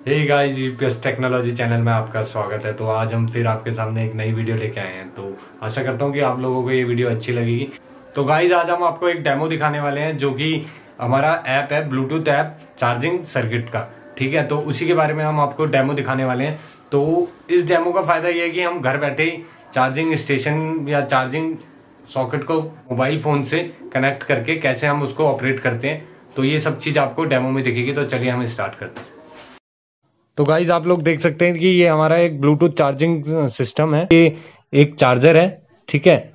Hey guys UPS technology channel में आपका स्वागत है। तो आज हम फिर आपके सामने एक नई वीडियो लेके आए हैं। तो आशा करता हूँ कि आप लोगों को ये वीडियो अच्छी लगेगी। तो गाइस आज हम आपको एक डेमो दिखाने वाले हैं, जो कि हमारा ऐप है ब्लूटूथ ऐप चार्जिंग सर्किट का। ठीक है? तो उसी के बारे में हम आपको डेमो दिखाने वाले हैं। तो इस डेमो का फ़ायदा ये है कि हम घर बैठे ही चार्जिंग स्टेशन या चार्जिंग सॉकेट को मोबाइल फ़ोन से कनेक्ट करके कैसे हम उसको ऑपरेट करते हैं। तो ये सब चीज़ आपको डेमो में दिखेगी। तो चलिए हम स्टार्ट करते हैं। तो गाइज़ आप लोग देख सकते हैं कि ये हमारा एक ब्लूटूथ चार्जिंग सिस्टम है। ये एक चार्जर है, ठीक है?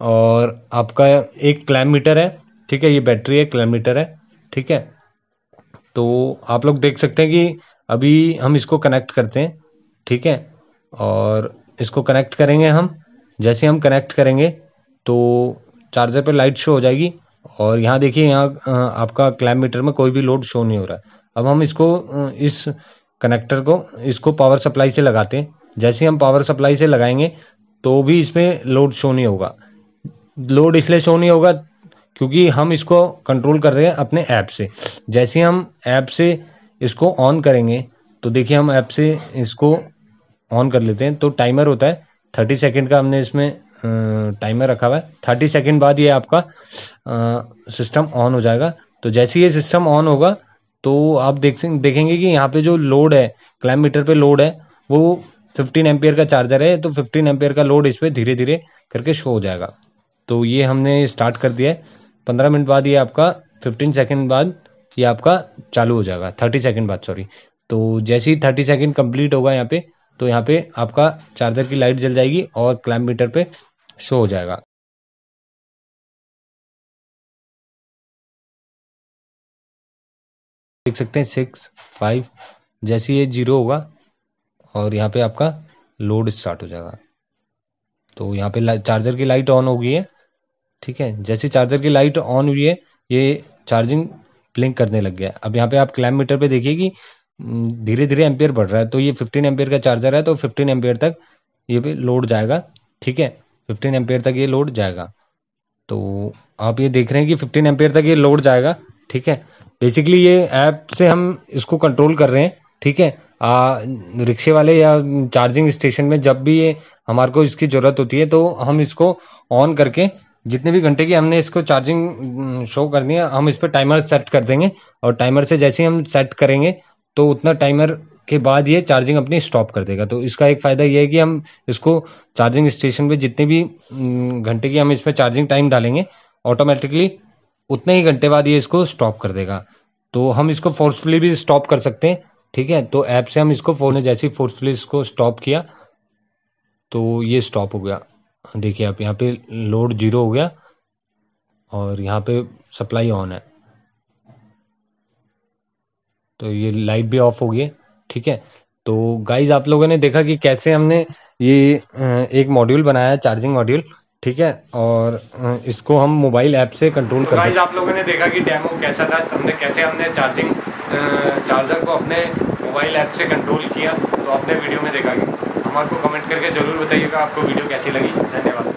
और आपका एक क्लैम मीटर है, ठीक है? ये बैटरी है क्लैम मीटर है, ठीक है? तो आप लोग देख सकते हैं कि अभी हम इसको कनेक्ट करते हैं, ठीक है? और इसको कनेक्ट करेंगे हम। जैसे हम कनेक्ट करेंगे तो चार्जर पे लाइट शो हो जाएगी। और यहाँ देखिए, यहाँ आपका क्लैम मीटर में कोई भी लोड शो नहीं हो रहा है। अब हम इसको इस कनेक्टर को इसको पावर सप्लाई से लगाते हैं। जैसे हम पावर सप्लाई से लगाएँगे तो भी इसमें लोड शो नहीं होगा। लोड इसलिए शो नहीं होगा क्योंकि हम इसको कंट्रोल कर रहे हैं अपने ऐप से। जैसे हम ऐप से इसको ऑन करेंगे तो देखिए हम ऐप से इसको ऑन कर लेते हैं। तो टाइमर होता है थर्टी सेकेंड का हमने इसमें टाइमर रखा हुआ है। थर्टी सेकेंड बाद ये आपका सिस्टम ऑन हो जाएगा। तो जैसे ये सिस्टम ऑन होगा तो आप देख देखेंगे कि यहाँ पे जो लोड है क्लाइम मीटर पे लोड है, वो 15 एम्पियर का चार्जर है तो 15 एम्पियर का लोड इस पर धीरे धीरे करके शो हो जाएगा। तो ये हमने स्टार्ट कर दिया है। पंद्रह मिनट बाद ये आपका 15 सेकंड बाद ये आपका चालू हो जाएगा। 30 सेकंड बाद सॉरी तो जैसे ही 30 सेकंड कंप्लीट होगा यहाँ पे तो यहाँ पे आपका चार्जर की लाइट जल जाएगी और क्लाइम मीटर पे शो हो जाएगा। देख सकते हैं सिक्स फाइव जैसे ये ज़ीरो होगा, और यहाँ पे आपका लोड स्टार्ट हो जाएगा। तो यहाँ पे चार्जर की लाइट ऑन हो गई है, ठीक है? जैसे चार्जर की लाइट ऑन हुई है, ये चार्जिंग ब्लिंक करने लग गया अब यहाँ पे आप क्लैम मीटर पे देखिए कि धीरे धीरे एम्पियर बढ़ रहा है तो ये 15 एम्पियर का चार्जर है तो 15 एम्पियर तक ये पे लोड जाएगा, ठीक है? 15 एम्पियर तक ये लोड जाएगा। तो आप ये देख रहे हैं कि 15 एम्पियर तक ये लोड जाएगा, ठीक है? बेसिकली ये ऐप से हम इसको कंट्रोल कर रहे हैं, ठीक है? रिक्शे वाले या चार्जिंग स्टेशन में जब भी ये हमारे को इसकी ज़रूरत होती है तो हम इसको ऑन करके, जितने भी घंटे की हमने इसको चार्जिंग शो करनी है, हम इस पर टाइमर सेट कर देंगे। और टाइमर से जैसे ही हम सेट करेंगे तो उतना टाइमर के बाद ये चार्जिंग अपनी स्टॉप कर देगा। तो इसका एक फ़ायदा ये है कि हम इसको चार्जिंग स्टेशन पे जितने भी घंटे की हम इस पर चार्जिंग टाइम डालेंगे ऑटोमेटिकली उतने ही घंटे बाद ये इसको स्टॉप कर देगा। तो हम इसको फोर्सफुली भी स्टॉप कर सकते हैं, ठीक है? तो ऐप से हम इसको फ़ोन ने जैसे फोर्सफुली इसको स्टॉप किया तो ये स्टॉप हो गया। देखिए आप, यहाँ पे लोड ज़ीरो हो गया और यहाँ पे सप्लाई ऑन है। तो ये लाइट भी ऑफ़ हो गई ठीक है? तो गाइज़ आप लोगों ने देखा कि कैसे हमने ये एक मॉड्यूल बनाया चार्जिंग मॉड्यूल ठीक है? और इसको हम मोबाइल ऐप से कंट्रोल कर आप लोगों ने देखा कि डेमो कैसा था? हमने कैसे हमने चार्जिंग चार्जर को अपने मोबाइल ऐप से कंट्रोल किया? तो आपने वीडियो में देखा कि। हमारे को कमेंट करके ज़रूर बताइएगा आपको वीडियो कैसी लगी। धन्यवाद।